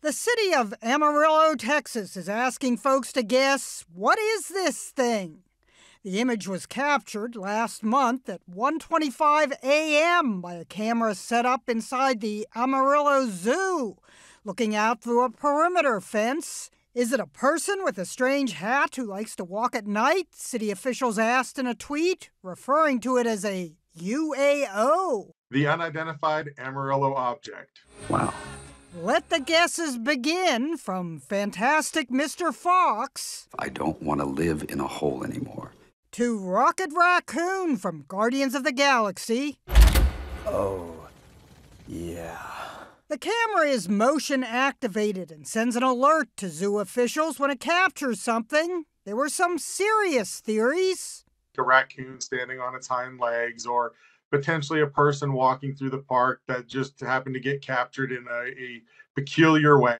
The city of Amarillo, Texas is asking folks to guess what is this thing? The image was captured last month at 1:25 a.m. by a camera set up inside the Amarillo Zoo, looking out through a perimeter fence. Is it a person with a strange hat who likes to walk at night? City officials asked in a tweet, referring to it as a UAO. The unidentified Amarillo object. Wow. Let the guesses begin from Fantastic Mr. Fox I don't want to live in a hole anymore. to Rocket Raccoon from Guardians of the Galaxy. Oh, yeah. The camera is motion activated and sends an alert to zoo officials when it captures something. There were some serious theories. A raccoon standing on its hind legs, or potentially a person walking through the park that just happened to get captured in a, a peculiar way.